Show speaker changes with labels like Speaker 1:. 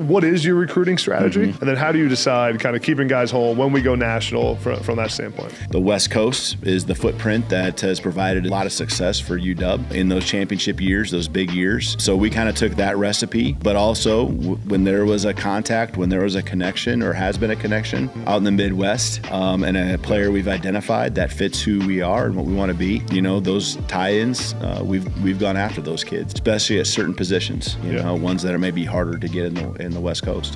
Speaker 1: what is your recruiting strategy? Mm-hmm. And then how do you decide kind of keeping guys home when we go national from, from that standpoint?
Speaker 2: The West Coast is the footprint that has provided a lot of success for UW in those championship years, those big years. So we kind of took that recipe, but also w- when there was a contact, when there was a connection or has been a connection out in the Midwest, um, and a player we've identified that fits who we are and what we want to be, you know, those tie-ins, uh, we've we've gone after those kids, especially at certain positions, you yeah. know, ones that are maybe harder to get in the in the West Coast.